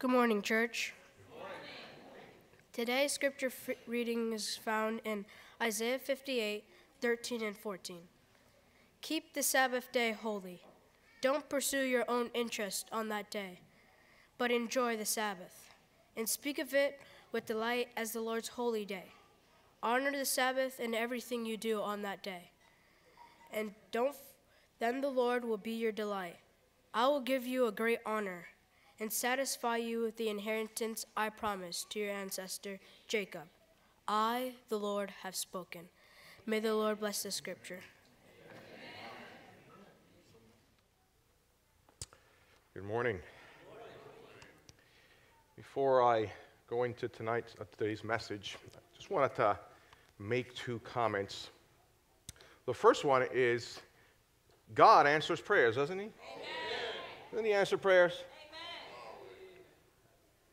Good morning, church. Today's scripture reading is found in Isaiah 58 13 and 14. Keep the Sabbath day holy. Don't pursue your own interest on that day, but enjoy the Sabbath, and speak of it with delight as the Lord's holy day. Honor the Sabbath in everything you do on that day. And don't then the Lord will be your delight. I will give you a great honor and satisfy you with the inheritance I promised to your ancestor Jacob. I, the Lord, have spoken. May the Lord bless the scripture. Good morning. Before I go into tonight's uh, today's message, I just wanted to make two comments. The first one is God answers prayers, doesn't He? Amen. Doesn't He answer prayers?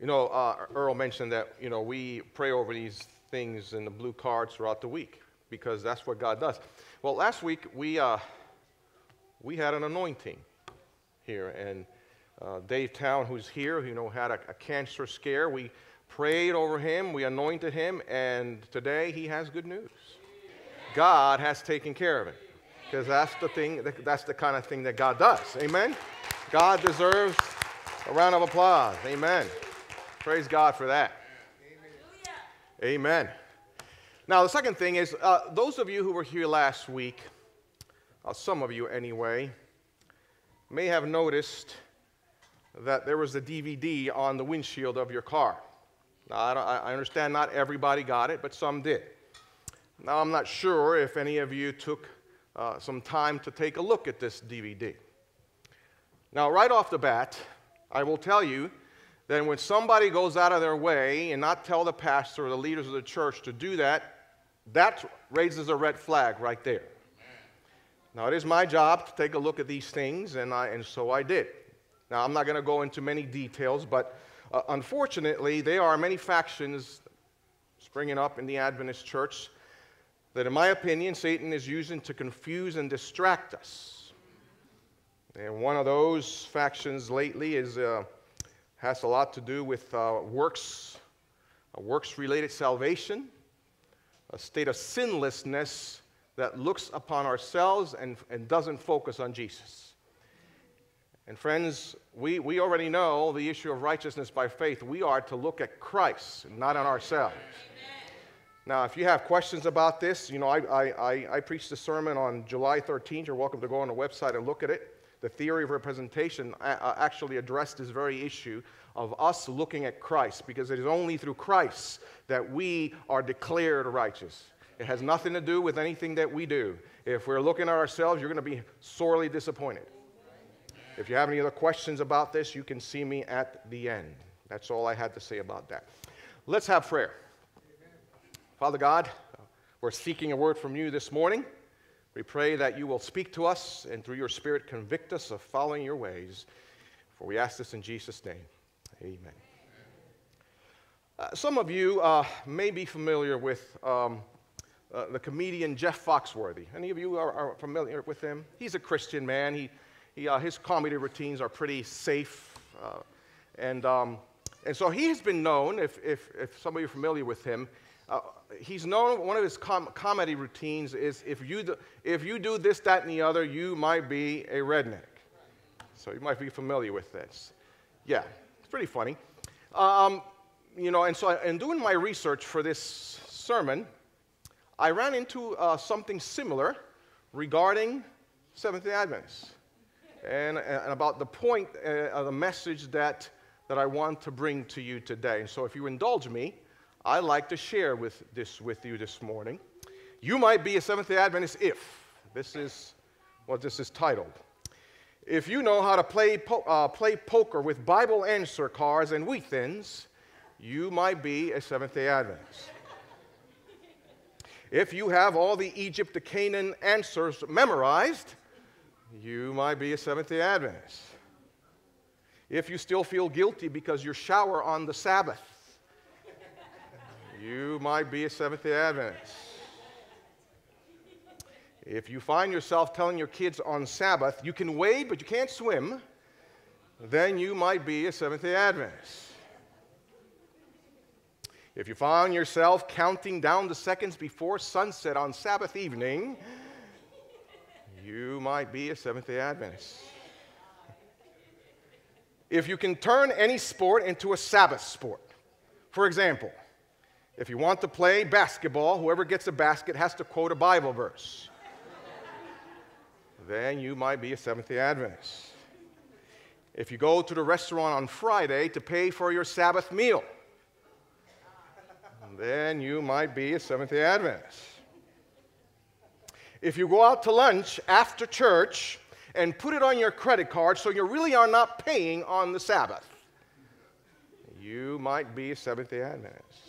You know, uh, Earl mentioned that, you know, we pray over these things in the blue cards throughout the week because that's what God does. Well, last week we, uh, we had an anointing here, and uh, Dave Town, who's here, you know, had a, a cancer scare. We prayed over him, we anointed him, and today he has good news. God has taken care of it because that's the thing, that's the kind of thing that God does. Amen? God deserves a round of applause. Amen. Praise God for that. Amen. Now, the second thing is uh, those of you who were here last week, uh, some of you anyway, may have noticed that there was a DVD on the windshield of your car. Now, I, I, understand not everybody got it, but some did. Now, I'm not sure if any of you took uh, some time to take a look at this DVD. Now, right off the bat, I will tell you then when somebody goes out of their way and not tell the pastor or the leaders of the church to do that, that raises a red flag right there. Now, it is my job to take a look at these things, and, I, and so I did. Now, I'm not going to go into many details, but uh, unfortunately, there are many factions springing up in the Adventist church that, in my opinion, Satan is using to confuse and distract us. And one of those factions lately is. Uh, has a lot to do with uh, works, works related salvation, a state of sinlessness that looks upon ourselves and, and doesn't focus on Jesus. And friends, we, we already know the issue of righteousness by faith. We are to look at Christ, not on ourselves. Now, if you have questions about this, you know, I, I, I, I preached a sermon on July 13th. You're welcome to go on the website and look at it the theory of representation uh, uh, actually addressed this very issue of us looking at Christ because it is only through Christ that we are declared righteous. It has nothing to do with anything that we do. If we're looking at ourselves, you're going to be sorely disappointed. If you have any other questions about this, you can see me at the end. That's all I had to say about that. Let's have prayer. Father God, we're seeking a word from you this morning. We pray that you will speak to us and through your Spirit convict us of following your ways. For we ask this in Jesus' name. Amen. Uh, some of you uh, may be familiar with um, uh, the comedian Jeff Foxworthy. Any of you are, are familiar with him? He's a Christian man. He, he uh, his comedy routines are pretty safe. Uh, and, um, and so he has been known, if, if, if some of you are familiar with him, uh, he's known, one of his com- comedy routines is if you, do, if you do this, that, and the other, you might be a redneck. So you might be familiar with this. Yeah, it's pretty funny. Um, you know, and so I, in doing my research for this sermon, I ran into uh, something similar regarding Seventh day Adventists and, and about the point uh, the message that, that I want to bring to you today. So if you indulge me, I'd like to share with this with you this morning. You might be a Seventh day Adventist if this is what this is titled. If you know how to play, po- uh, play poker with Bible answer cards and wheat thins, you might be a Seventh day Adventist. if you have all the Egypt to Canaan answers memorized, you might be a Seventh day Adventist. If you still feel guilty because you shower on the Sabbath, you might be a Seventh day Adventist. If you find yourself telling your kids on Sabbath, you can wade, but you can't swim, then you might be a Seventh day Adventist. If you find yourself counting down the seconds before sunset on Sabbath evening, you might be a Seventh day Adventist. If you can turn any sport into a Sabbath sport, for example, if you want to play basketball, whoever gets a basket has to quote a Bible verse. then you might be a Seventh day Adventist. If you go to the restaurant on Friday to pay for your Sabbath meal, then you might be a Seventh day Adventist. If you go out to lunch after church and put it on your credit card so you really are not paying on the Sabbath, you might be a Seventh day Adventist.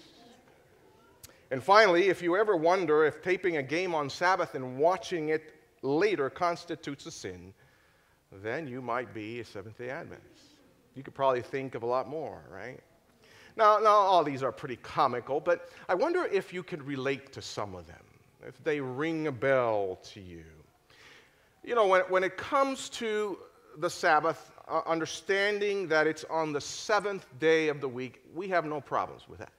And finally, if you ever wonder if taping a game on Sabbath and watching it later constitutes a sin, then you might be a Seventh day Adventist. You could probably think of a lot more, right? Now, now, all these are pretty comical, but I wonder if you could relate to some of them, if they ring a bell to you. You know, when, when it comes to the Sabbath, uh, understanding that it's on the seventh day of the week, we have no problems with that.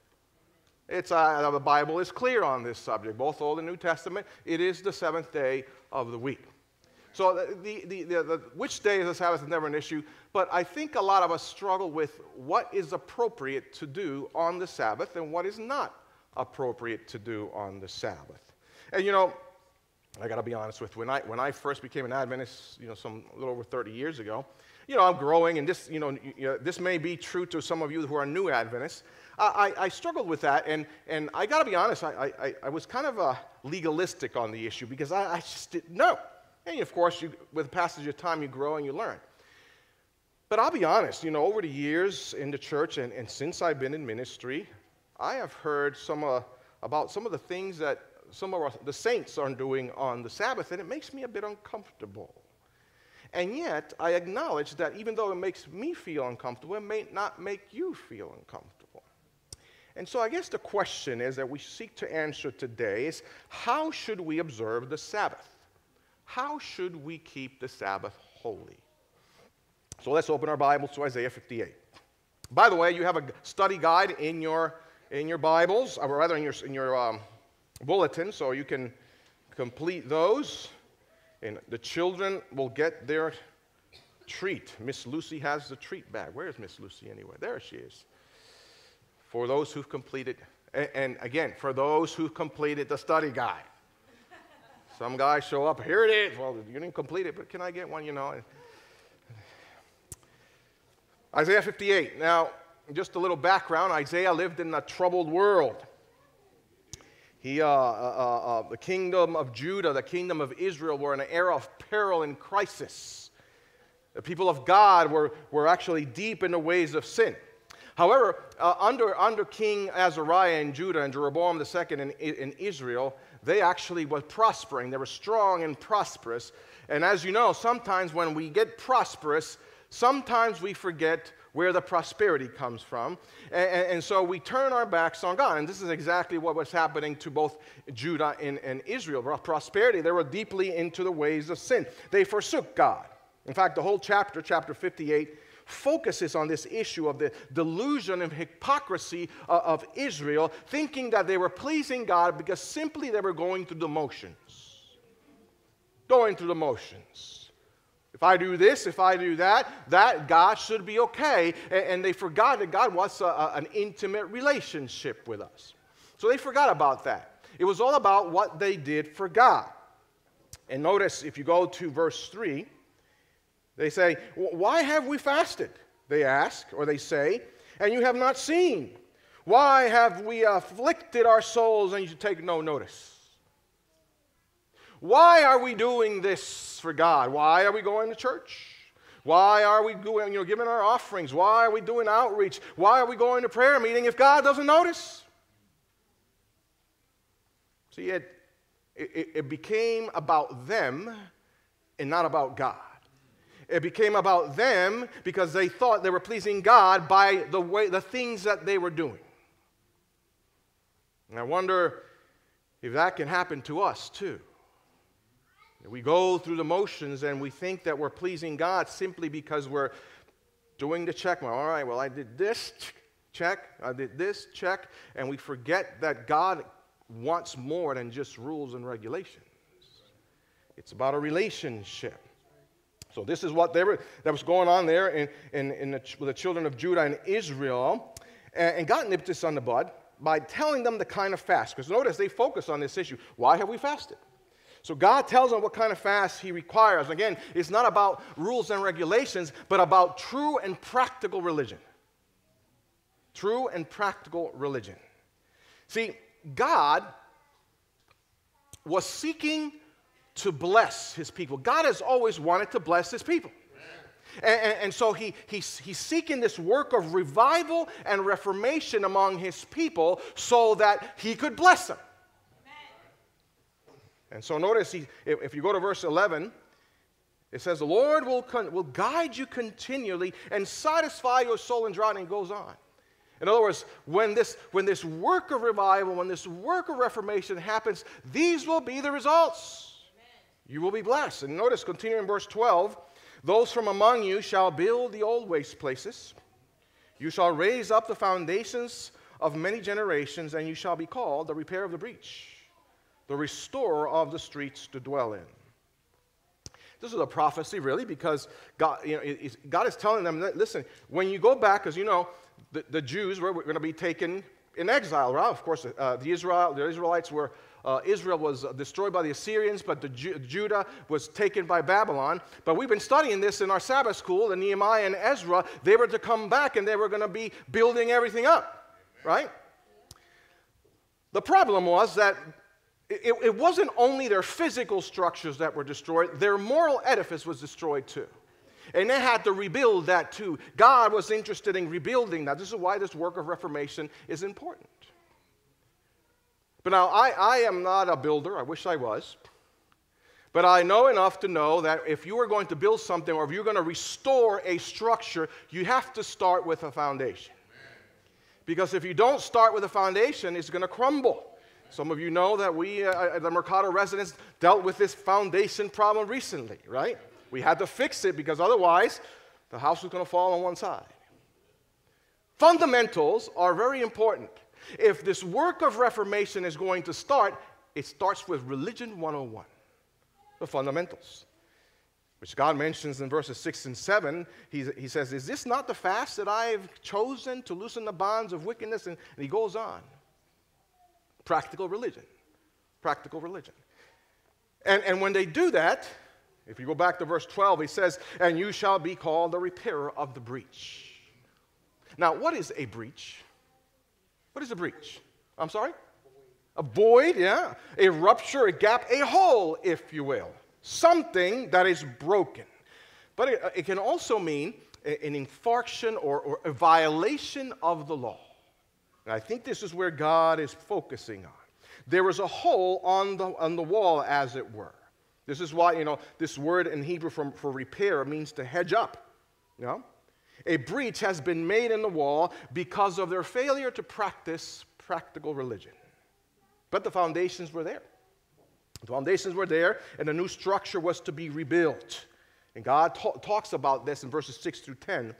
It's, uh, the Bible is clear on this subject, both Old and New Testament. It is the seventh day of the week. So, the, the, the, the, which day is the Sabbath is never an issue, but I think a lot of us struggle with what is appropriate to do on the Sabbath and what is not appropriate to do on the Sabbath. And you know, I got to be honest with when I when I first became an Adventist, you know, some a little over 30 years ago, you know, I'm growing, and this you know, you know this may be true to some of you who are new Adventists. I, I, struggled with that, and, and I got to be honest, I, I, I was kind of uh, legalistic on the issue because I, I just didn't know. And of course, you, with the passage of time, you grow and you learn. But I'll be honest, you know, over the years in the church and, and since I've been in ministry, I have heard some uh, about some of the things that some of our, the saints are doing on the Sabbath, and it makes me a bit uncomfortable. And yet, I acknowledge that even though it makes me feel uncomfortable, it may not make you feel uncomfortable. And so, I guess the question is that we seek to answer today is how should we observe the Sabbath? How should we keep the Sabbath holy? So let's open our Bibles to Isaiah 58. By the way, you have a study guide in your, in your Bibles, or rather in your, in your um, bulletin, so you can complete those. And the children will get their treat. Miss Lucy has the treat bag. Where is Miss Lucy anyway? There she is. For those who've completed, and, and again, for those who've completed the study guide. Some guys show up, here it is. Well, you didn't complete it, but can I get one, you know? Isaiah 58. Now, just a little background Isaiah lived in a troubled world. He, uh, uh, uh, uh, the kingdom of Judah, the kingdom of Israel were in an era of peril and crisis. The people of God were, were actually deep in the ways of sin. However, uh, under, under King Azariah in Judah and Jeroboam II in, in Israel, they actually were prospering. They were strong and prosperous. And as you know, sometimes when we get prosperous, sometimes we forget where the prosperity comes from. And, and, so we turn our backs on God. And this is exactly what was happening to both Judah and, and Israel. Prosperity, they were deeply into the ways of sin. They forsook God. In fact, the whole chapter, chapter 58, focuses on this issue of the delusion and hypocrisy uh, of Israel, thinking that they were pleasing God because simply they were going through the motions. Going through the motions. If I do this, if I do that, that God should be okay. And they forgot that God wants a, an intimate relationship with us. So they forgot about that. It was all about what they did for God. And notice if you go to verse 3, they say, Why have we fasted? They ask, or they say, and you have not seen. Why have we afflicted our souls and you take no notice? Why are we doing this for God? Why are we going to church? Why are we you know, giving our offerings? Why are we doing outreach? Why are we going to prayer meeting if God doesn't notice? See, it, it, it became about them and not about God. It became about them because they thought they were pleasing God by the way the things that they were doing. And I wonder if that can happen to us too. We go through the motions and we think that we're pleasing God simply because we're doing the check. All right, well, I did this. check. I did this, check. And we forget that God wants more than just rules and regulations. It's about a relationship. So this is what were, that was going on there in, in, in the, with the children of Judah and Israel. And, and God nipped this on the bud by telling them the kind of fast. Because notice they focus on this issue. Why have we fasted? So God tells them what kind of fast He requires. Again, it's not about rules and regulations, but about true and practical religion. True and practical religion. See, God was seeking to bless His people. God has always wanted to bless His people. And, and, and, so he, he's, he's seeking this work of revival and reformation among his people so that he could bless them. And so notice, he, if, you go to verse 11, it says, The Lord will, con- will guide you continually and satisfy your soul in drought, and it goes on. In other words, when this, when this work of revival, when this work of reformation happens, these will be the results. Amen. You will be blessed. And notice, continuing in verse 12, those from among you shall build the old waste places. You shall raise up the foundations of many generations, and you shall be called the repair of the breach the restorer of the streets to dwell in. This is a prophecy, really, because God, you know, God is telling them that, listen, when you go back, because you know, the, the Jews were, were going to be taken in exile, right? Of course, uh, the, Israel, the Israelites were, uh, Israel was destroyed by the Assyrians, but the Ju- Judah was taken by Babylon. But we've been studying this in our Sabbath school, and Nehemiah and Ezra, they were to come back and they were going to be building everything up, right? The problem was that it, it wasn't only their physical structures that were destroyed, their moral edifice was destroyed too. And they had to rebuild that too. God was interested in rebuilding that. This is why this work of reformation is important. But now, I, I am not a builder. I wish I was. But I know enough to know that if you are going to build something or if you're going to restore a structure, you have to start with a foundation. Because if you don't start with a foundation, it's going to crumble. Some of you know that we, uh, the Mercado residents, dealt with this foundation problem recently, right? We had to fix it because otherwise the house was going to fall on one side. Fundamentals are very important. If this work of reformation is going to start, it starts with Religion 101, the fundamentals, which God mentions in verses 6 and 7. He, he says, Is this not the fast that I've chosen to loosen the bonds of wickedness? And, and he goes on. Practical religion. Practical religion. And, and when they do that, if you go back to verse 12, he says, And you shall be called the repairer of the breach. Now, what is a breach? What is a breach? I'm sorry? A void, yeah. A rupture, a gap, a hole, if you will. Something that is broken. But it, it can also mean an infarction or, or a violation of the law. And I think this is where God is focusing on. There was a hole on the, on the wall, as it were. This is why, you know, this word in Hebrew for, for repair means to hedge up. You know? A breach has been made in the wall because of their failure to practice practical religion. But the foundations were there. The foundations were there, and a new structure was to be rebuilt. And God ta- talks about this in verses 6 through 10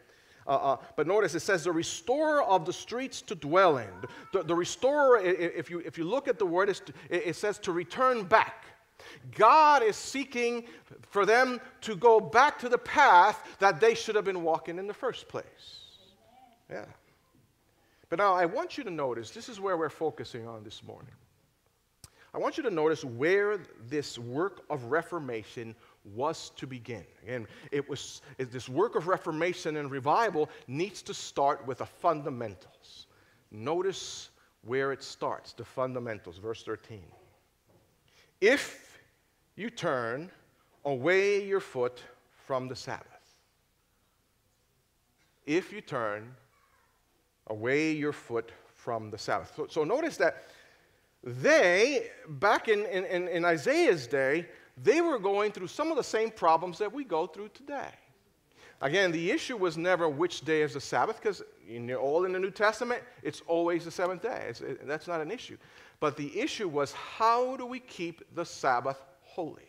uh, uh, but notice it says the restorer of the streets to dwell in. The, the restorer, if you, if you look at the word, it, it says to return back. God is seeking for them to go back to the path that they should have been walking in the first place. Yeah. But now I want you to notice this is where we're focusing on this morning. I want you to notice where this work of reformation was to begin. Again, it was it, this work of reformation and revival needs to start with the fundamentals. Notice where it starts, the fundamentals, verse 13. If you turn away your foot from the Sabbath, if you turn away your foot from the Sabbath. So, so notice that they, back in, in, in Isaiah's day, they were going through some of the same problems that we go through today. Again, the issue was never which day is the Sabbath, because all in the New Testament, it's always the seventh day. It, that's not an issue. But the issue was how do we keep the Sabbath holy?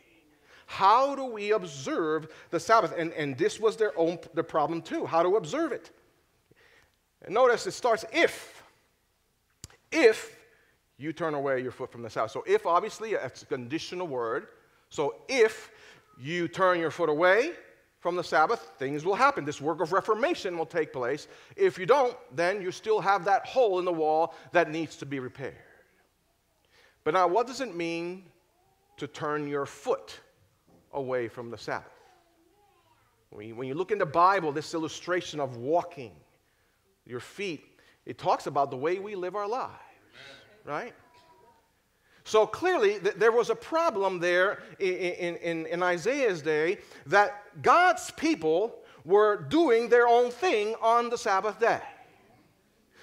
How do we observe the Sabbath? And, and this was their own the problem too, how to observe it. And notice it starts if. If you turn away your foot from the Sabbath. So, if obviously, it's a conditional word. So, if you turn your foot away from the Sabbath, things will happen. This work of reformation will take place. If you don't, then you still have that hole in the wall that needs to be repaired. But now, what does it mean to turn your foot away from the Sabbath? When you, look in the Bible, this illustration of walking, your feet, it talks about the way we live our lives, right? So clearly, th- there was a problem there in, in, in Isaiah's day that God's people were doing their own thing on the Sabbath day.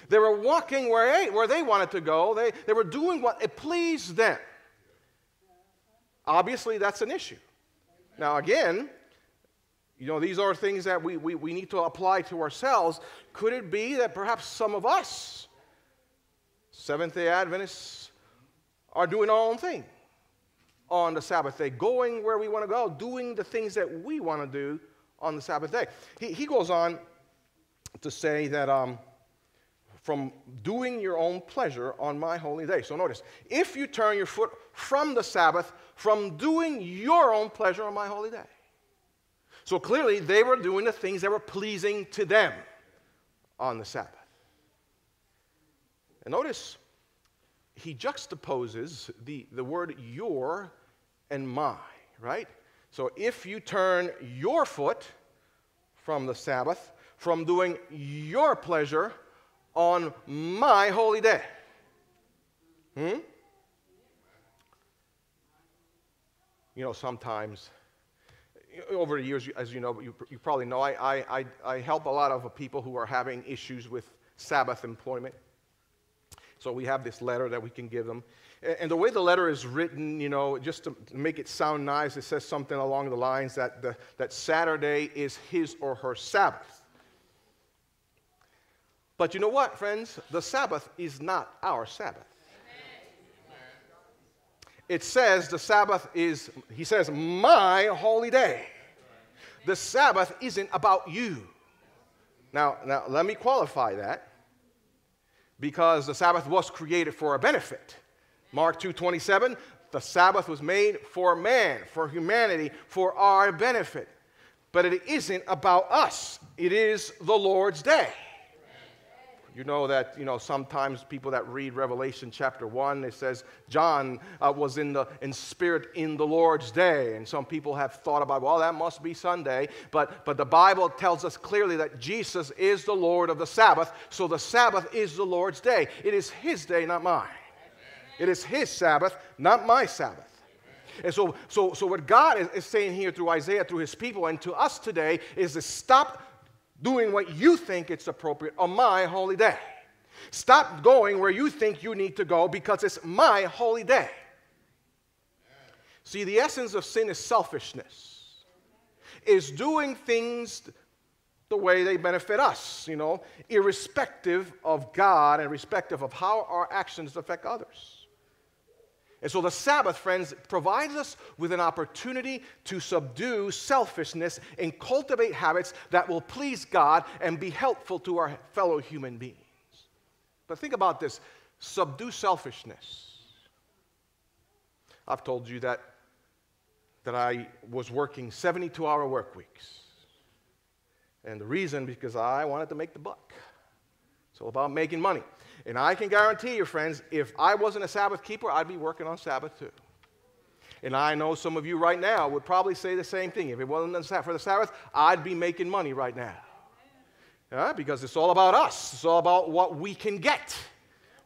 They were walking where they, where they wanted to go, they, they were doing what it pleased them. Obviously, that's an issue. Now, again, you know, these are things that we, we, we need to apply to ourselves. Could it be that perhaps some of us, Seventh day Adventists, are doing our own thing on the Sabbath day, going where we want to go, doing the things that we want to do on the Sabbath day? He, he goes on to say that um, from doing your own pleasure on my holy day. So notice, if you turn your foot from the Sabbath, from doing your own pleasure on my holy day. So clearly, they were doing the things that were pleasing to them on the Sabbath. And notice, he juxtaposes the, the word your and my, right? So if you turn your foot from the Sabbath, from doing your pleasure on my holy day. Hmm? You know, sometimes over the years, as you know, you, you probably know, I, I, I help a lot of people who are having issues with Sabbath employment. So we have this letter that we can give them. And the way the letter is written, you know, just to make it sound nice, it says something along the lines that, the, that Saturday is his or her Sabbath. But you know what, friends? The Sabbath is not our Sabbath. It says the Sabbath is, he says, my holy day. The Sabbath isn't about you. Now, now let me qualify that because the Sabbath was created for a benefit. Mark 2:27, the Sabbath was made for man, for humanity, for our benefit. But it isn't about us. It is the Lord's day. You know that, you know, sometimes people that read Revelation chapter 1, it says John uh, was in, the, in spirit in the Lord's day. And some people have thought about, well, that must be Sunday. But, but the Bible tells us clearly that Jesus is the Lord of the Sabbath. So the Sabbath is the Lord's day. It is his day, not mine. It is his Sabbath, not my Sabbath. And so, so, so what God is, is saying here through Isaiah, through his people, and to us today is to stop doing what you think it's appropriate on my holy day. Stop going where you think you need to go because it's my holy day. See, the essence of sin is selfishness, is doing things the way they benefit us, you know, irrespective of God and irrespective of how our actions affect others. And so the Sabbath, friends, provides us with an opportunity to subdue selfishness and cultivate habits that will please God and be helpful to our fellow human beings. But think about this subdue selfishness. I've told you that, that I was working 72 hour work weeks. And the reason, because I wanted to make the buck. It's all about making money. And I can guarantee you, friends, if I wasn't a Sabbath keeper, I'd be working on Sabbath too. And I know some of you right now would probably say the same thing. If it wasn't for the Sabbath, I'd be making money right now. Yeah, because it's all about us. It's all about what we can get,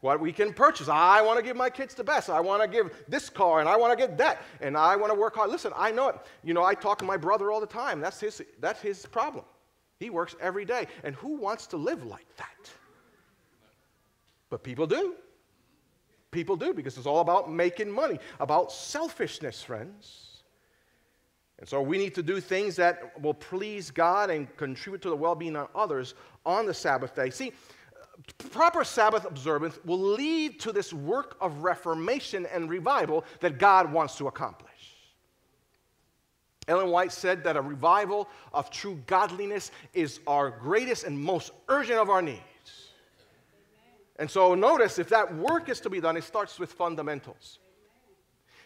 what we can purchase. I want to give my kids the best. I want to give this car, and I want to get that, and I want to work hard. Listen, I know it. You know, I talk to my brother all the time. That's his, that's his problem. He works every day. And who wants to live like that? But people do. People do because it's all about making money, about selfishness, friends. And so we need to do things that will please God and contribute to the well being of others on the Sabbath day. See, proper Sabbath observance will lead to this work of reformation and revival that God wants to accomplish. Ellen White said that a revival of true godliness is our greatest and most urgent of our needs. And so notice if that work is to be done, it starts with fundamentals.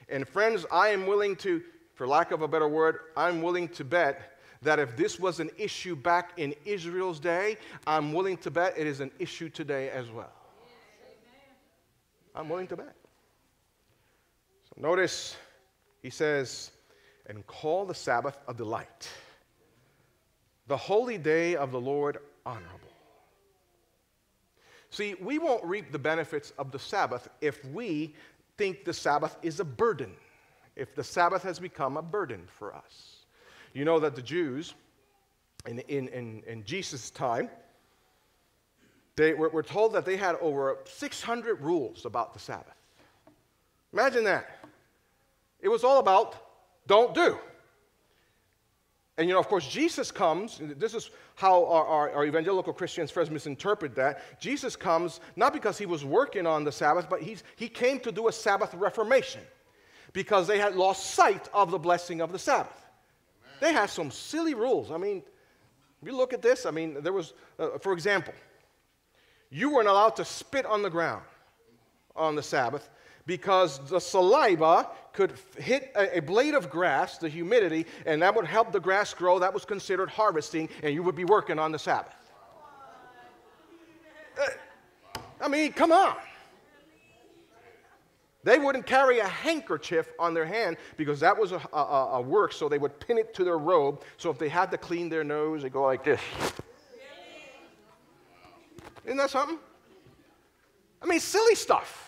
And friends, I am willing to, for lack of a better word, I'm willing to bet that if this was an issue back in Israel's day, I'm willing to bet it is an issue today as well. I'm willing to bet. So notice he says, and call the Sabbath a delight, the holy day of the Lord honorable. See, we won't reap the benefits of the Sabbath if we think the Sabbath is a burden, if the Sabbath has become a burden for us. You know that the Jews in, in, in, in Jesus' time, they were, were told that they had over 600 rules about the Sabbath. Imagine that. It was all about don't do. And you know, of course, Jesus comes, this is how our, our, our, evangelical Christians first misinterpret that. Jesus comes not because he was working on the Sabbath, but he's, he came to do a Sabbath reformation because they had lost sight of the blessing of the Sabbath. They had some silly rules. I mean, if you look at this, I mean, there was, uh, for example, you weren't allowed to spit on the ground on the Sabbath because the saliva could hit a, blade of grass, the humidity, and that would help the grass grow. That was considered harvesting, and you would be working on the Sabbath. Uh, I mean, come on. They wouldn't carry a handkerchief on their hand because that was a, a, a work, so they would pin it to their robe. So if they had to clean their nose, they go like this. Isn't that something? I mean, silly stuff.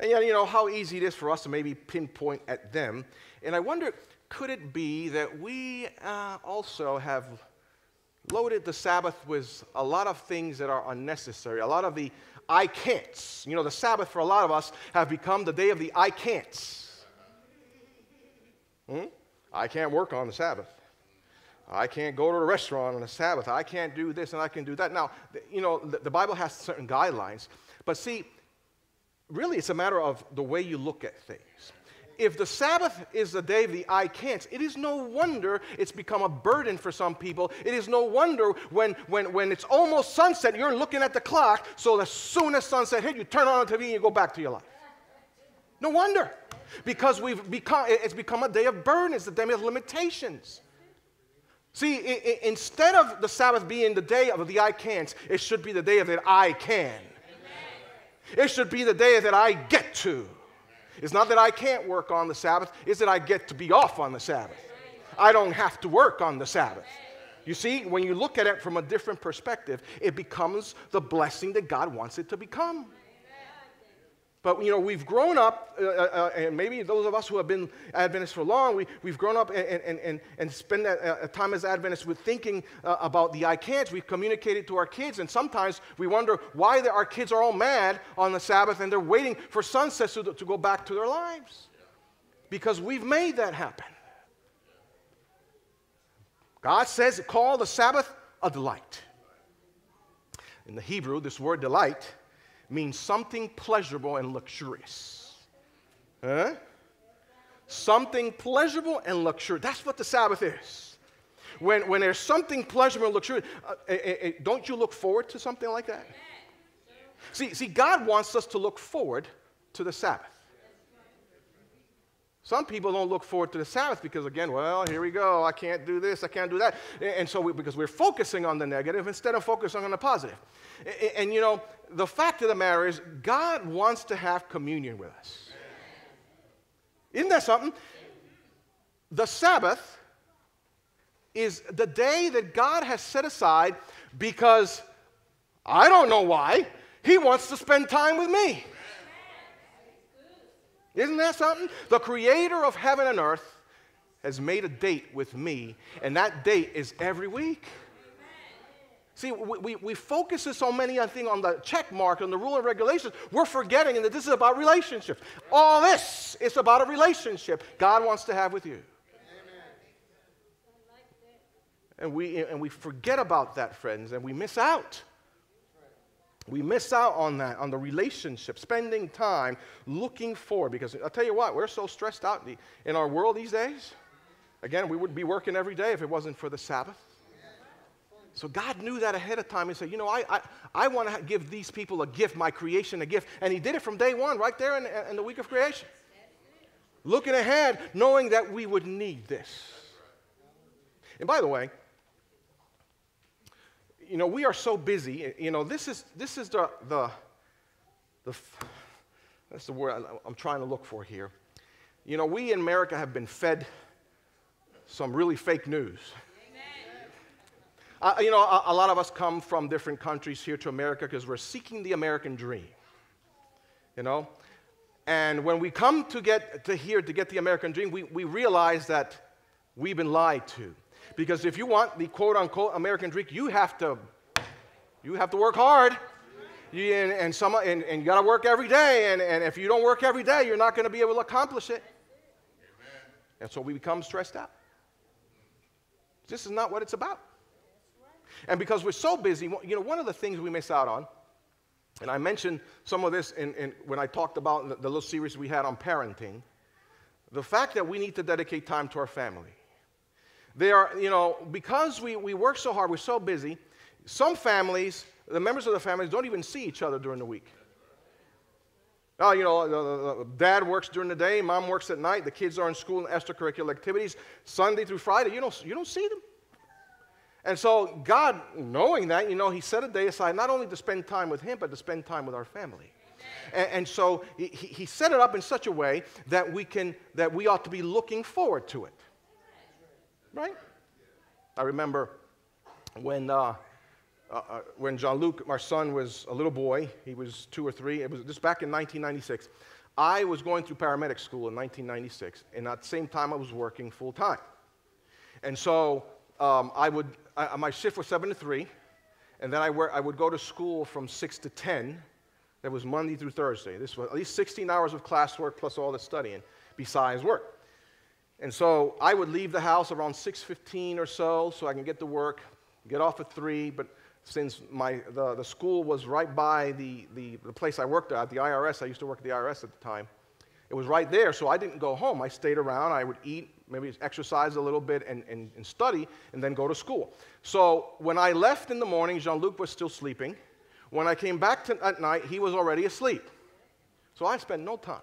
And yet, you know, how easy it is for us to maybe pinpoint at them. And I wonder, could it be that we uh, also have loaded the Sabbath with a lot of things that are unnecessary, a lot of the I can'ts. You know, the Sabbath for a lot of us have become the day of the I can'ts. Hmm? I can't work on the Sabbath. I can't go to a restaurant on the Sabbath. I can't do this and I can do that. Now, you know, the, the Bible has certain guidelines. But see, really it's a matter of the way you look at things. If the Sabbath is the day of the I can't, it is no wonder it's become a burden for some people. It is no wonder when, when, when it's almost sunset, you're looking at the clock, so as soon as sunset hits, you turn on the TV and you go back to your life. No wonder. Because we've become, it's become a day of burden, it's a day of limitations. See, instead of the Sabbath being the day of the I can't, it should be the day of the I can. It should be the day that I get to. It's not that I can't work on the Sabbath, it's that I get to be off on the Sabbath. I don't have to work on the Sabbath. You see, when you look at it from a different perspective, it becomes the blessing that God wants it to become. But you know, we've grown up, uh, uh, uh, and maybe those of us who have been Adventists for long, we, we've grown up and, and, and, and spend that uh, time as Adventists with thinking uh, about the I can'ts. We've communicated to our kids, and sometimes we wonder why our kids are all mad on the Sabbath and they're waiting for sunset to, to go back to their lives. Because we've made that happen. God says, call the Sabbath a delight. In the Hebrew, this word delight means something pleasurable and luxurious. Huh? Something pleasurable and luxurious. That's what the Sabbath is. When, when there's something pleasurable and luxurious, uh, uh, uh, don't you look forward to something like that? See, see, God wants us to look forward to the Sabbath. Some people don't look forward to the Sabbath because, again, well, here we go. I can't do this. I can't do that. And so, we, because we're focusing on the negative instead of focusing on the positive. And, and, you know, the fact of the matter is, God wants to have communion with us. Isn't that something? The Sabbath is the day that God has set aside because I don't know why. He wants to spend time with me. Isn't that something? The creator of heaven and earth has made a date with me, and that date is every week. See, we, we, we focus so many I think on the check mark, on the rule and regulations, we're forgetting that this is about relationships. All this is about a relationship God wants to have with you. And we, and we forget about that, friends, and we miss out. We miss out on that, on the relationship, spending time looking for. Because I'll tell you what, we're so stressed out in our world these days. Again, we would be working every day if it wasn't for the Sabbath. So God knew that ahead of time and said, you know, I, I, I want to give these people a gift, my creation a gift. And he did it from day one, right there in, in the week of creation. Looking ahead, knowing that we would need this. And by the way, you know, we are so busy. You know, this is, this is the, the, the that's the word I'm trying to look for here. You know, we in America have been fed some really fake news. Uh, you know, a, a, lot of us come from different countries here to America because we're seeking the American dream. You know? And when we come to get to here to get the American dream, we, we realize that we've been lied to. Because if you want the quote unquote American dream, you have to you have to work hard. You, and, and, some, and, and you got to work every day. And, and if you don't work every day, you're not going to be able to accomplish it. Amen. And so we become stressed out. This is not what it's about. And because we're so busy, you know, one of the things we miss out on, and I mentioned some of this in, in when I talked about the, the little series we had on parenting, the fact that we need to dedicate time to our family. They are, you know, because we, we work so hard, we're so busy, some families, the members of the families, don't even see each other during the week. Oh, you know, uh, uh, uh, dad works during the day, mom works at night, the kids are in school and extracurricular activities, Sunday through Friday, you don't, you don't see them. And so, God, knowing that, you know, He set a day aside not only to spend time with Him, but to spend time with our family. And, and, so he, he set it up in such a way that we can that we ought to be looking forward to it. Right? I remember when uh, uh, uh when Jean-Luc, our son, was a little boy. He was two or three. It was just back in 1996. I was going through paramedic school in 1996, and at the same time, I was working full time. And so um, I would, I, my shift was 7 to 3, and then I, work, I would go to school from 6 to 10. That was Monday through Thursday. This was at least 16 hours of classwork plus all the studying besides work. And so I would leave the house around 6.15 or so so I can get to work, get off at 3, but since my, the, the school was right by the, the, the place I worked at, the IRS, I used to work at the IRS at the time, it was right there, so I didn't go home. I stayed around. I would eat, maybe exercise a little bit, and, and, and study, and then go to school. So when I left in the morning, Jean Luc was still sleeping. When I came back to, at night, he was already asleep. So I spent no time.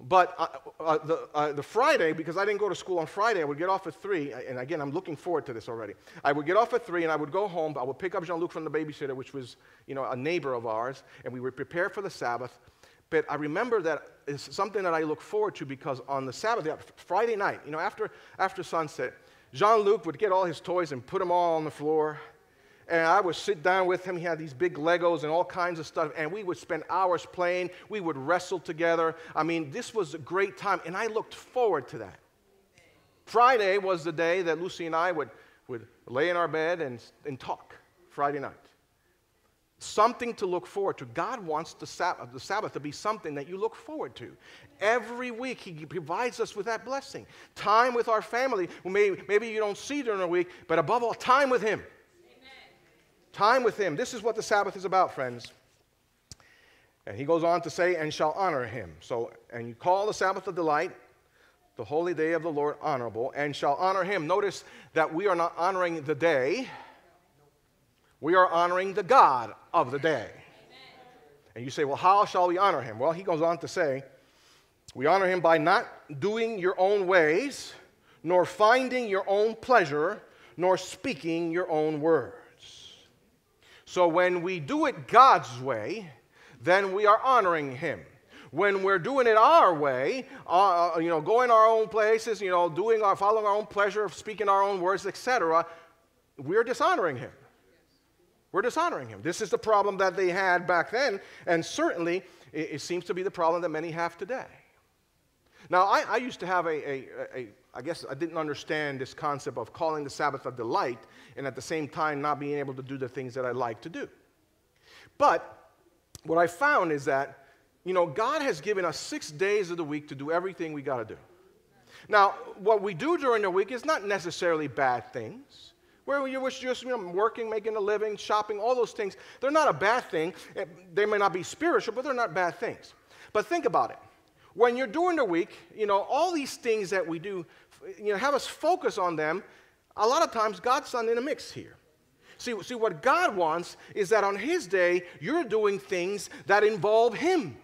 But uh, uh, the, uh, the Friday, because I didn't go to school on Friday, I would get off at 3, and again, I'm looking forward to this already. I would get off at 3, and I would go home. I would pick up Jean Luc from the babysitter, which was you know, a neighbor of ours, and we would prepare for the Sabbath. But I remember that it's something that I look forward to because on the Sabbath, Friday night, you know, after, after sunset, Jean Luc would get all his toys and put them all on the floor. And I would sit down with him. He had these big Legos and all kinds of stuff. And we would spend hours playing. We would wrestle together. I mean, this was a great time. And I looked forward to that. Friday was the day that Lucy and I would, would lay in our bed and, and talk Friday night something to look forward to. God wants the Sabbath, the Sabbath to be something that you look forward to. Every week, He provides us with that blessing. Time with our family, maybe, maybe you don't see during the week, but above all, time with Him. Amen. Time with Him. This is what the Sabbath is about, friends. And He goes on to say, and shall honor Him. So, and you call the Sabbath a delight, the holy day of the Lord honorable, and shall honor Him. Notice that we are not honoring the day we are honoring the God of the day. And you say, well, how shall we honor him? Well, he goes on to say, we honor him by not doing your own ways, nor finding your own pleasure, nor speaking your own words. So when we do it God's way, then we are honoring him. When we're doing it our way, uh, uh you know, going our own places, you know, doing our, following our own pleasure, speaking our own words, etc., we're dishonoring him. We're dishonoring him. This is the problem that they had back then, and certainly it, it seems to be the problem that many have today. Now, I, I used to have a, a, a, I guess I didn't understand this concept of calling the Sabbath a delight and at the same time not being able to do the things that I like to do. But what I found is that, you know, God has given us six days of the week to do everything we got to do. Now, what we do during the week is not necessarily bad things where you was just you know, working, making a living, shopping, all those things. They're not a bad thing. Eh, they may not be spiritual, but they're not bad things. But think about it. When you're doing the week, you know, all these things that we do, you know, have us focus on them. A lot of times, God's not in the mix here. See, see, what God wants is that on His day, you're doing things that involve Him,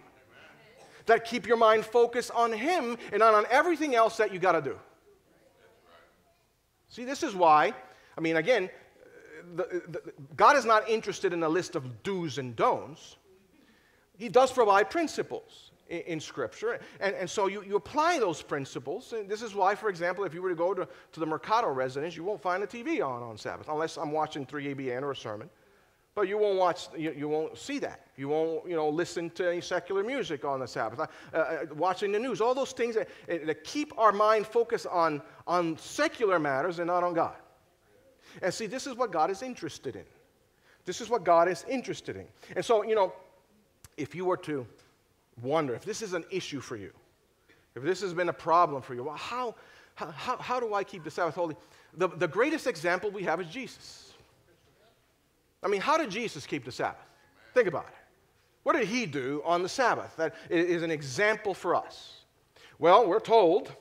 that keep your mind focused on Him and not on everything else that you got to do. See, this is why, I mean, again, the, the, God is not interested in a list of do's and don'ts. He does provide principles in, Scripture. And, and so you, you apply those principles. And this is why, for example, if you were to go to, to the Mercado residence, you won't find a TV on on Sabbath, unless I'm watching 3ABN or a sermon. But you won't watch, you, you won't see that. You won't, you know, listen to any secular music on the Sabbath. Uh, uh, watching the news, all those things that, that keep our mind focused on, on secular matters and not on God. And see, this is what God is interested in. This is what God is interested in. And so, you know, if you were to wonder if this is an issue for you, if this has been a problem for you, well, how, how, how do I keep the Sabbath holy? The, the greatest example we have is Jesus. I mean, how did Jesus keep the Sabbath? Think about it. What did he do on the Sabbath that is an example for us? Well, we're told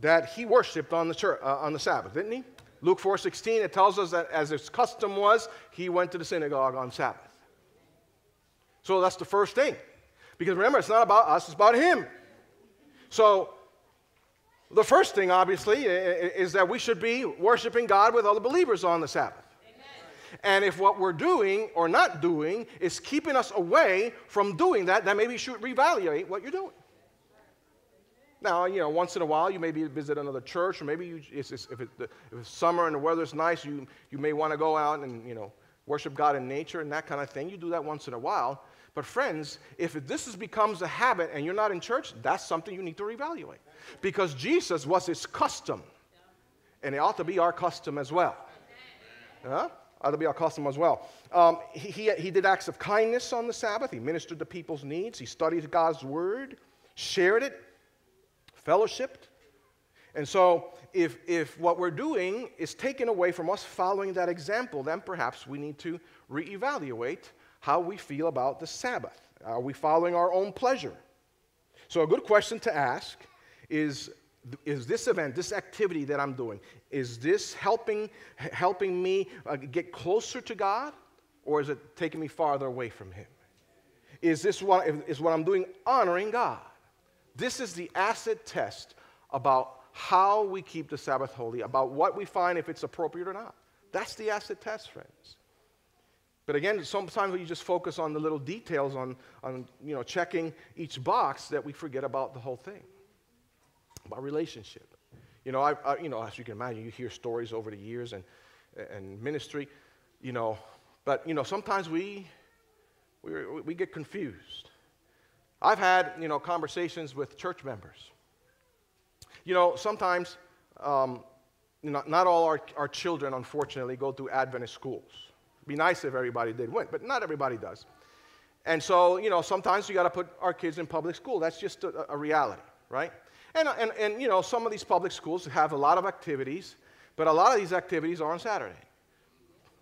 that he worshiped on the, church, uh, on the Sabbath, didn't he? Luke 4:16 it tells us that as his custom was, he went to the synagogue on Sabbath. So that's the first thing. Because remember, it's not about us, it's about him. So the first thing obviously is that we should be worshiping God with other believers on the Sabbath. And if what we're doing or not doing is keeping us away from doing that, then maybe you should reevaluate what you're doing. Now, you know, once in a while you maybe visit another church, or maybe you, it's, it's, if, it, if, it's summer and the weather's nice, you, you may want to go out and, you know, worship God in nature and that kind of thing. You do that once in a while. But, friends, if this is, becomes a habit and you're not in church, that's something you need to reevaluate. Because Jesus was his custom, and it ought to be our custom as well. Huh? Ought to be our custom as well. Um, he, he, he did acts of kindness on the Sabbath, he ministered to people's needs, he studied God's word, shared it, fellowshipped. And so, if, if what we're doing is taken away from us following that example, then perhaps we need to reevaluate how we feel about the Sabbath. Are we following our own pleasure? So, a good question to ask is is this event, this activity that I'm doing, is this helping, helping me uh, get closer to God or is it taking me farther away from Him? Is this what, is what I'm doing honoring God? This is the acid test about how we keep the Sabbath holy, about what we find if it's appropriate or not. That's the acid test, friends. But again, sometimes we just focus on the little details, on, on you know, checking each box, that we forget about the whole thing, about relationship. You know, I, I, you know, as you can imagine, you hear stories over the years and, and ministry, you know, but, you know, sometimes we, we, we get confused. I've had, you know, conversations with church members. You know, sometimes, um, not, not all our, our children, unfortunately, go through Adventist schools. Be nice if everybody did went, but not everybody does. And so, you know, sometimes you got to put our kids in public school. That's just a, a reality, right? And, and, and, you know, some of these public schools have a lot of activities, but a lot of these activities are on Saturday.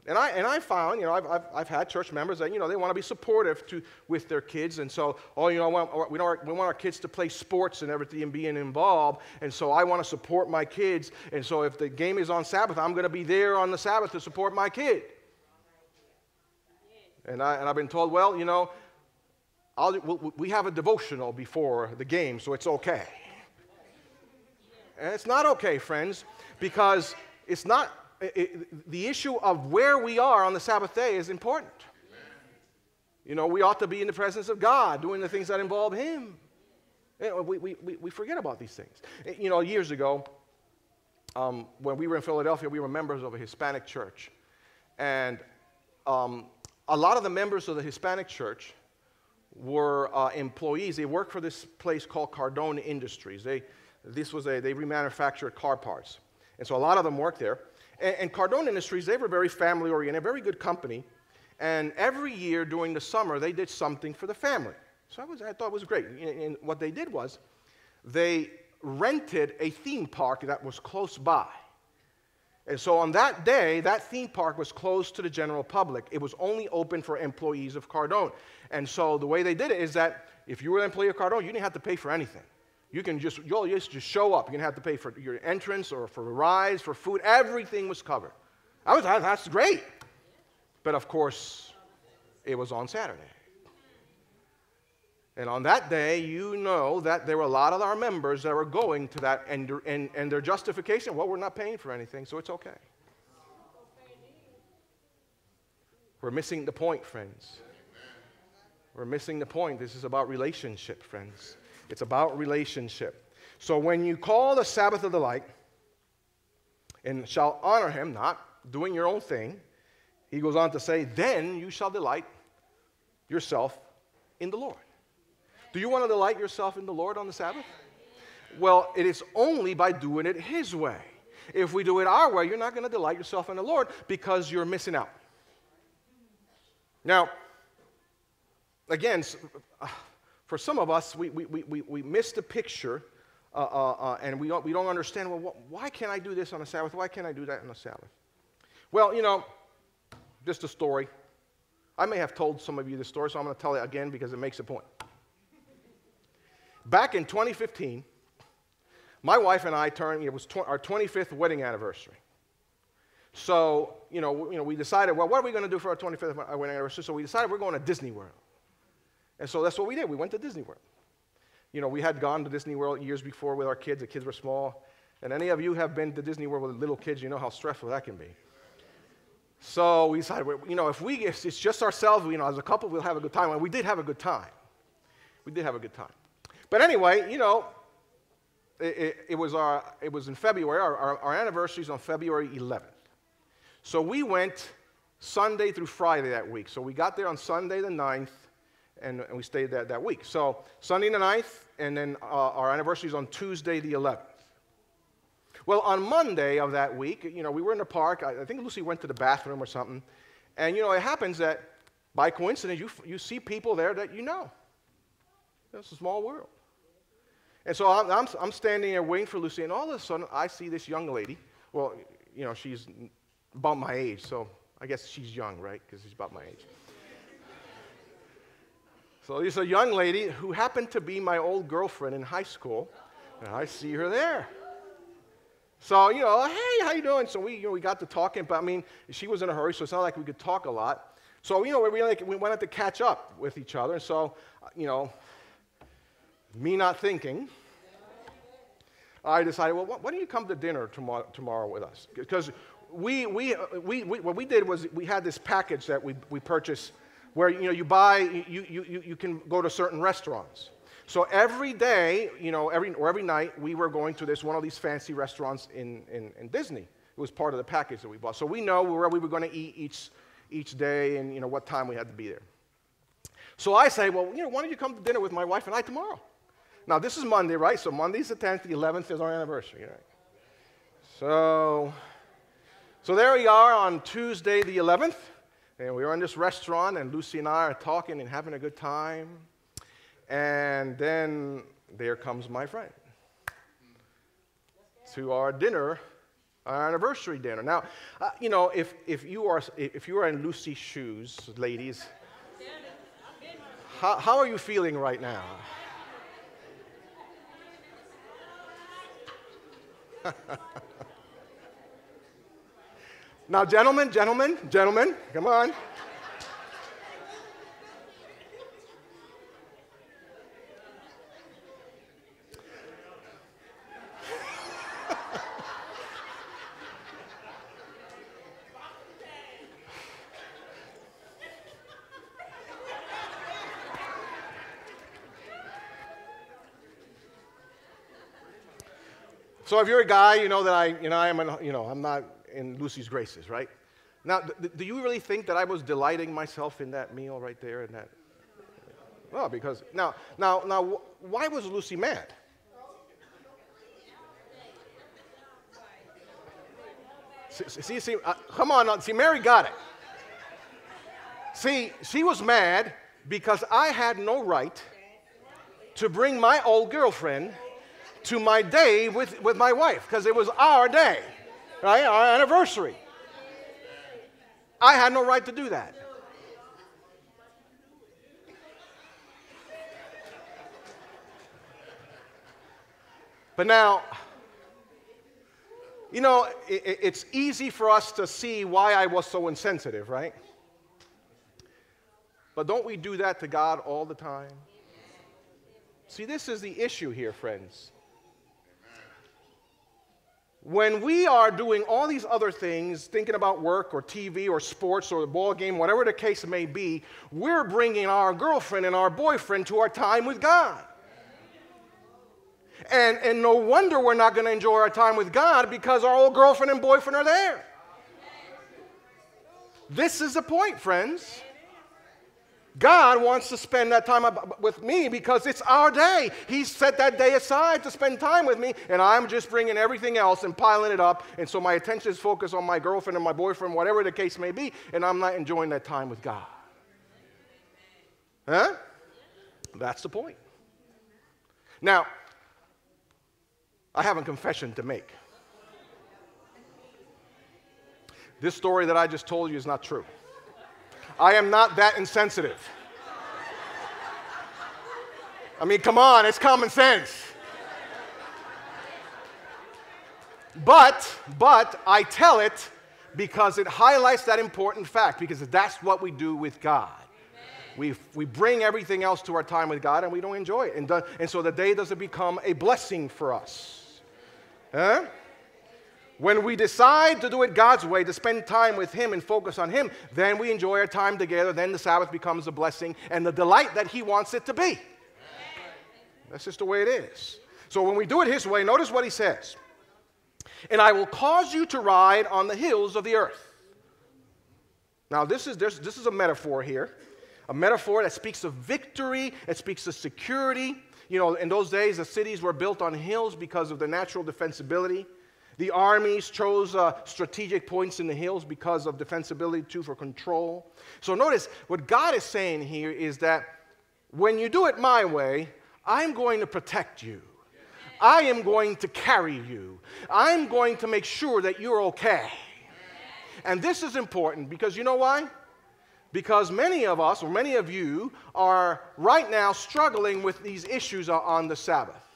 And I, and I found, you know, I've, I've, I've, had church members that, you know, they want to be supportive to, with their kids. And so, oh, you know, we we, our, we want our kids to play sports and everything and being involved. And so I want to support my kids. And so if the game is on Sabbath, I'm going to be there on the Sabbath to support my kid. And, I, and I've been told, well, you know, I'll, we have a devotional before the game, so it's okay. And it's not okay, friends, because it's not it, the issue of where we are on the Sabbath day is important. You know, we ought to be in the presence of God, doing the things that involve Him. We, we, we forget about these things. You know, years ago, um, when we were in Philadelphia, we were members of a Hispanic church. And um, a lot of the members of the Hispanic church were uh, employees. They worked for this place called Cardone Industries. They, this was a, they remanufactured car parts. And so a lot of them worked there. And, and Cardone Industries, they were very family oriented, very good company. And every year during the summer, they did something for the family. So I, was, I thought it was great. And, and what they did was they rented a theme park that was close by. And so on that day, that theme park was closed to the general public. It was only open for employees of Cardone. And so the way they did it is that if you were an employee of Cardone, you didn't have to pay for anything. You can just, you'll just, just show up. Going to have to pay for your entrance or for rides, for food. Everything was covered. I was, that's great. But of course, it was on Saturday. And on that day, you know that there were a lot of our members that were going to that, and, and, and their justification, well, we're not paying for anything, so it's okay. We're missing the point, friends. We're missing the point. This is about relationship, friends. It's about relationship. So when you call the Sabbath of delight and shall honor him, not doing your own thing, he goes on to say, then you shall delight yourself in the Lord. Do you want to delight yourself in the Lord on the Sabbath? Well, it is only by doing it His way. If we do it our way, you're not going to delight yourself in the Lord because you're missing out. Now, again, uh, for some of us, we, we, we, we miss the picture uh, uh, uh, and we don't, we don't understand well, why can't I do this on a Sabbath? Why can't I do that on a Sabbath? Well, you know, just a story. I may have told some of you this story, so I'm going to tell it again because it makes a point. Back in 2015, my wife and I turned, it was tw- our 25th wedding anniversary. So, you know, you know, we decided, well, what are we going to do for our 25th uh, wedding anniversary? So we decided we're going to Disney World. And so that's what we did. We went to Disney World. You know, we had gone to Disney World years before with our kids. The kids were small. And any of you have been to Disney World with little kids, you know how stressful that can be. So we decided, you know, if we, if it's just ourselves, you know, as a couple, we'll have a good time. And we did have a good time. We did have a good time. But anyway, you know, it, it, it was, our, it was in February. Our, our, our anniversary is on February 11th. So we went Sunday through Friday that week. So we got there on Sunday the 9th, and, and we stayed there that week. So Sunday the 9th, and then uh, our anniversary is on Tuesday the 11th. Well, on Monday of that week, you know, we were in the park. I, I think Lucy went to the bathroom or something. And, you know, it happens that by coincidence, you, you see people there that you know. It's a small world. And so I'm, I'm, I'm, standing there waiting for Lucy, and all of a sudden I see this young lady. Well, you know, she's about my age, so I guess she's young, right? Because she's about my age. So there's a young lady who happened to be my old girlfriend in high school, and I see her there. So, you know, hey, how you doing? So we, you know, we got to talking, but I mean, she was in a hurry, so it's not like we could talk a lot. So, you know, we, like, we wanted to catch up with each other. And so, you know, me not thinking, I decided, well, why don't you come to dinner tomorrow, tomorrow with us? Because we, we, uh, we, we, what we did was we had this package that we, we purchased where you, know, you buy, you, you, you can go to certain restaurants. So every day, you know, every, or every night, we were going to this one of these fancy restaurants in, in, in Disney. It was part of the package that we bought. So we know where we were going to eat each, each day and, you know, what time we had to be there. So I say, well, you know, why don't you come to dinner with my wife and I tomorrow? Now, this is Monday, right? So Monday's the 10th, the 11th is our anniversary, right? So, so there we are on Tuesday, the 11th, and we are in this restaurant, and Lucy and I are talking and having a good time. And then there comes my friend to our dinner, our anniversary dinner. Now, uh, you know, if, if, you are, if you are in Lucy's shoes, ladies, how, how are you feeling right now? Now, gentlemen, gentlemen, gentlemen, come on. So if you're a guy, you know that I, you know, I am, an, you know, I'm not in Lucy's graces, right? Now, th- do you really think that I was delighting myself in that meal right there? In that? Well, because now, now, now, why was Lucy mad? See, see, uh, come on, see, Mary got it. See, she was mad because I had no right to bring my old girlfriend to my day with, with my wife because it was our day, right? Our anniversary. I had no right to do that. But now, you know, it, it's easy for us to see why I was so insensitive, right? But don't we do that to God all the time? See, this is the issue here, friends. When we are doing all these other things, thinking about work or TV or sports or the ball game, whatever the case may be, we're bringing our girlfriend and our boyfriend to our time with God. And, and no wonder we're not going to enjoy our time with God because our old girlfriend and boyfriend are there. This is the point, friends. God wants to spend that time with me because it's our day. He set that day aside to spend time with me, and I'm just bringing everything else and piling it up. And so my attention is focused on my girlfriend and my boyfriend, whatever the case may be, and I'm not enjoying that time with God. Huh? That's the point. Now, I have a confession to make. This story that I just told you is not true. I am not that insensitive. I mean, come on, it's common sense. But, but I tell it because it highlights that important fact, because that's what we do with God. We, we bring everything else to our time with God and we don't enjoy it. And, and so the day doesn't become a blessing for us. Huh? When we decide to do it God's way, to spend time with Him and focus on Him, then we enjoy our time together. Then the Sabbath becomes a blessing and the delight that He wants it to be. That's just the way it is. So when we do it His way, notice what He says. And I will cause you to ride on the hills of the earth. Now, this is, this is a metaphor here, a metaphor that speaks of victory, it speaks of security. You know, in those days, the cities were built on hills because of the natural defensibility. The armies chose uh, strategic points in the hills because of defensibility, too, for control. So notice what God is saying here is that when you do it my way, I'm going to protect you. I am going to carry you. I'm going to make sure that you're okay. And this is important because you know why? Because many of us, or many of you, are right now struggling with these issues on the Sabbath.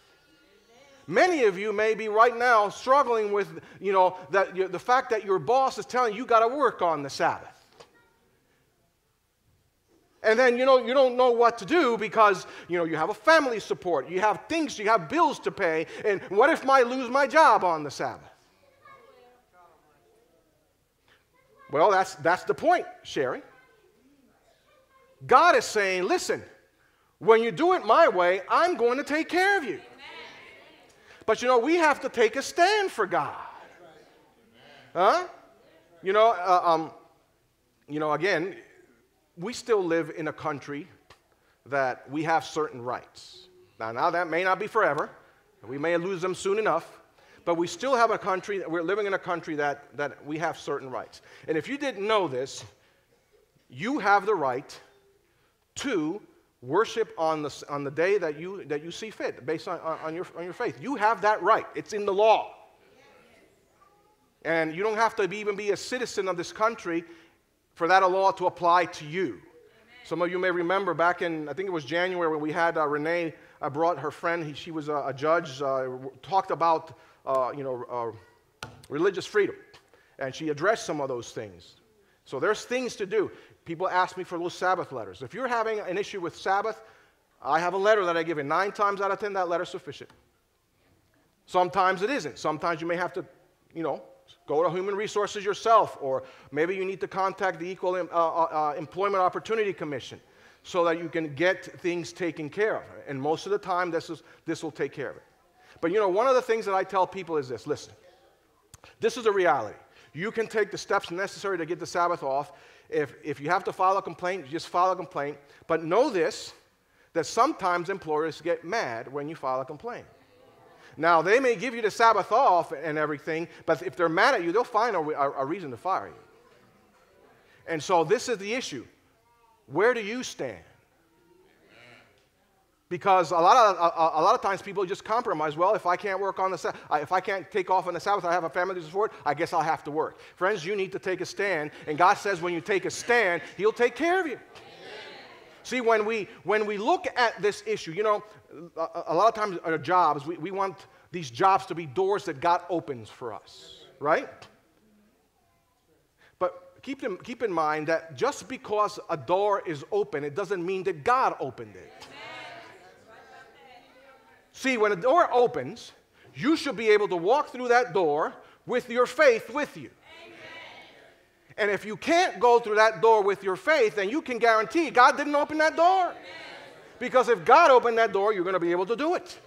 Many of you may be right now struggling with, you know, that you, the fact that your boss is telling you you got to work on the Sabbath. And then you know you don't know what to do because you know you have a family support, you have things, you have bills to pay, and what if I lose my job on the Sabbath? Well, that's that's the point, Sherry. God is saying, listen, when you do it my way, I'm going to take care of you. But you know, we have to take a stand for God. Huh? You know, uh, um, you know, again, we still live in a country that we have certain rights. Now, now that may not be forever. We may lose them soon enough. But we still have a country, we're living in a country that, that we have certain rights. And if you didn't know this, you have the right to worship on the, on the day that you, that you see fit, based on, on, your, on your faith. You have that right, it's in the law. And you don't have to be, even be a citizen of this country for that law to apply to you. Some of you may remember back in, I think it was January, when we had uh, Renee uh, brought her friend, he, she was a, a judge, uh, talked about, uh, you know, uh, religious freedom. And she addressed some of those things. So there's things to do. People ask me for those Sabbath letters. If you're having an issue with Sabbath, I have a letter that I give you. Nine times out of ten, that letter's sufficient. Sometimes it isn't. Sometimes you may have to, you know, go to human resources yourself, or maybe you need to contact the Equal uh, uh, uh, Employment Opportunity Commission so that you can get things taken care of. And most of the time, this, is, this will take care of it. But you know, one of the things that I tell people is this listen, this is a reality. You can take the steps necessary to get the Sabbath off if, if you have to file a complaint, just file a complaint. But know this that sometimes employers get mad when you file a complaint. Now, they may give you the Sabbath off and everything, but if they're mad at you, they'll find a, a, a reason to fire you. And so, this is the issue. Where do you stand? Because a lot, of, a, a, lot of times people just compromise. Well, if I can't work on the if I can't take off on the Sabbath, I have a family to support. I guess I'll have to work. Friends, you need to take a stand, and God says when you take a stand, He'll take care of you. See, when we when we look at this issue, you know, a, a lot of times our jobs, we, we want these jobs to be doors that God opens for us, right? But keep in, keep in mind that just because a door is open, it doesn't mean that God opened it. See, when a door opens, you should be able to walk through that door with your faith with you. And if you can't go through that door with your faith, then you can guarantee God didn't open that door. Because if God opened that door, you're going to be able to do it.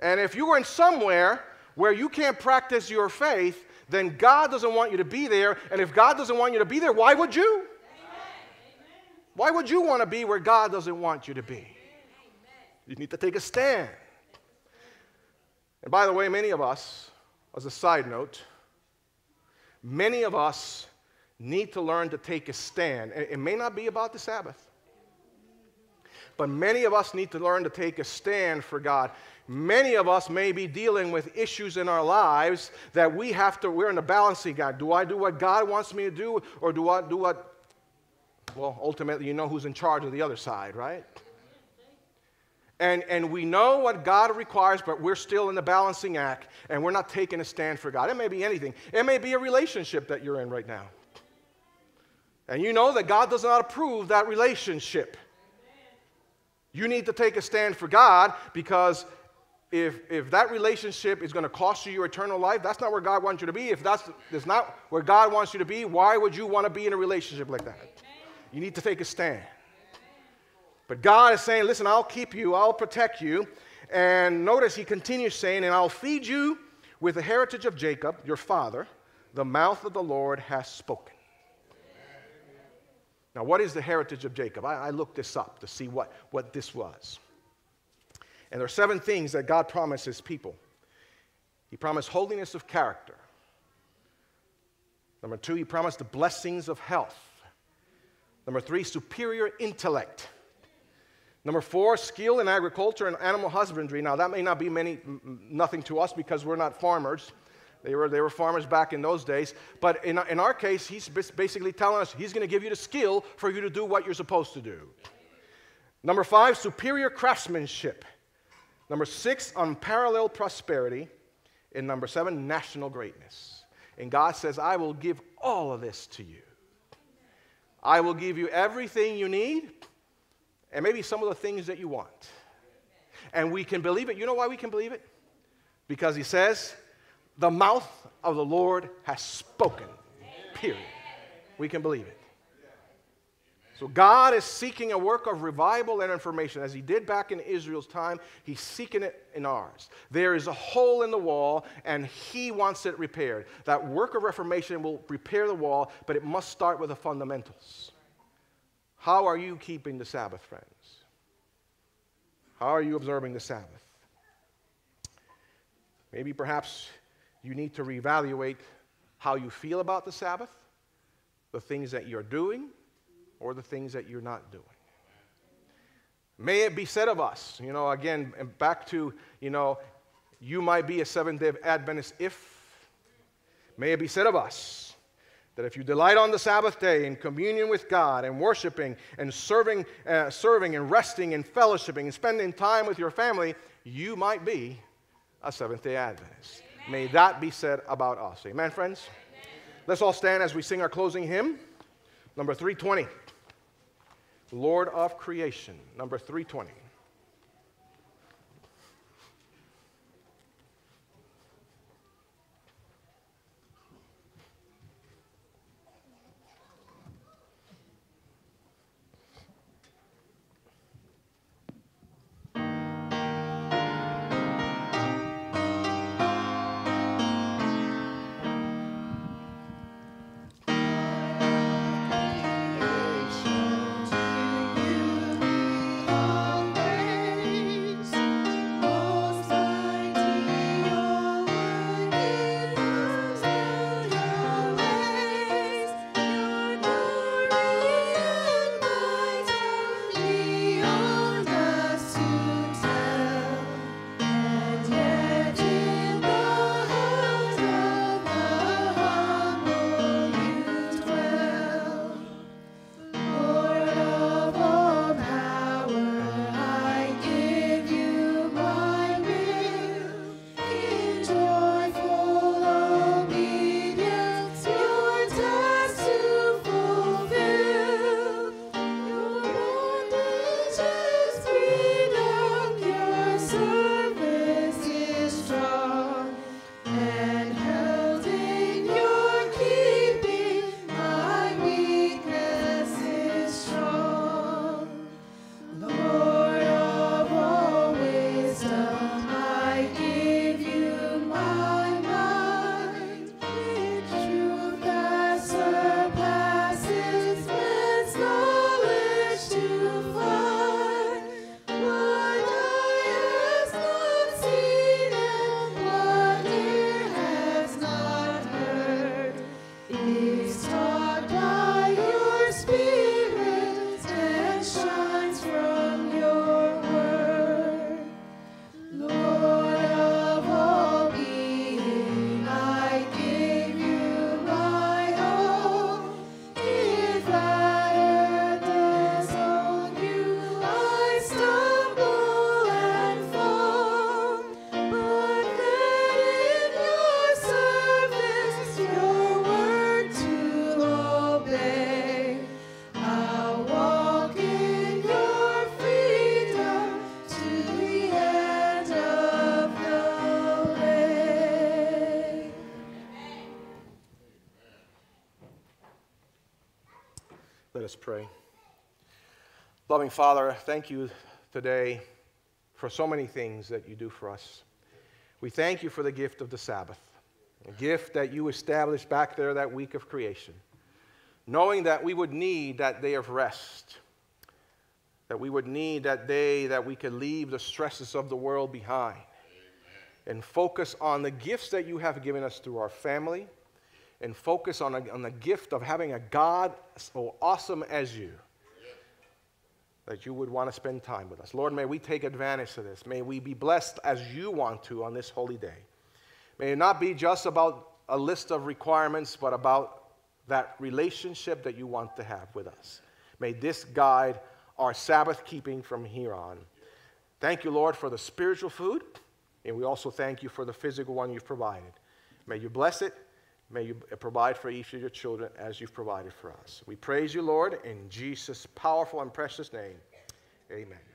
And if you are in somewhere where you can't practice your faith, then God doesn't want you to be there. And if God doesn't want you to be there, why would you? Why would you want to be where God doesn't want you to be? You need to take a stand. And by the way, many of us, as a side note, many of us need to learn to take a stand. It may not be about the Sabbath, but many of us need to learn to take a stand for God. Many of us may be dealing with issues in our lives that we have to, we're in a balancing act. Do I do what God wants me to do, or do I do what, well, ultimately, you know who's in charge of the other side, right? And, and we know what God requires, but we're still in the balancing act and we're not taking a stand for God. It may be anything, it may be a relationship that you're in right now. And you know that God does not approve that relationship. You need to take a stand for God because if, if that relationship is going to cost you your eternal life, that's not where God wants you to be. If that's, that's not where God wants you to be, why would you want to be in a relationship like that? You need to take a stand. But God is saying, listen, I'll keep you, I'll protect you. And notice he continues saying, and I'll feed you with the heritage of Jacob, your father. The mouth of the Lord has spoken. Now, what is the heritage of Jacob? I, I looked this up to see what, what this was. And there are seven things that God promises his people. He promised holiness of character. Number two, he promised the blessings of health. Number three, superior intellect. Number four, skill in agriculture and animal husbandry. Now, that may not be many, nothing to us because we're not farmers. They were, they were farmers back in those days. But in, in our case, he's basically telling us he's going to give you the skill for you to do what you're supposed to do. Number five, superior craftsmanship. Number six, unparalleled prosperity. And number seven, national greatness. And God says, I will give all of this to you. I will give you everything you need and maybe some of the things that you want. And we can believe it. You know why we can believe it? Because He says, the mouth of the Lord has spoken. Period. We can believe it. So God is seeking a work of revival and reformation. As he did back in Israel's time, he's seeking it in ours. There is a hole in the wall, and he wants it repaired. That work of reformation will repair the wall, but it must start with the fundamentals. How are you keeping the Sabbath, friends? How are you observing the Sabbath? Maybe perhaps you need to reevaluate how you feel about the Sabbath, the things that you're doing, or the things that you're not doing. May it be said of us, you know, again, back to, you know, you might be a Seventh day Adventist if, may it be said of us that if you delight on the Sabbath day in communion with God and worshiping and serving, uh, serving and resting and fellowshipping and spending time with your family, you might be a Seventh day Adventist. Amen. May that be said about us. Amen, friends? Amen. Let's all stand as we sing our closing hymn, number 320. Lord of creation, number 320. Pray. Loving Father, thank you today for so many things that you do for us. We thank you for the gift of the Sabbath, a gift that you established back there that week of creation, knowing that we would need that day of rest, that we would need that day that we could leave the stresses of the world behind and focus on the gifts that you have given us through our family and focus on, a, on the gift of having a God so awesome as you that you would want to spend time with us. Lord, may we take advantage of this. May we be blessed as you want to on this holy day. May it not be just about a list of requirements, but about that relationship that you want to have with us. May this guide our Sabbath keeping from here on. Thank you, Lord, for the spiritual food, and we also thank you for the physical one you've provided. May you bless it. May you provide for each of your children as you've provided for us. We praise you, Lord, in Jesus' powerful and precious name. Amen.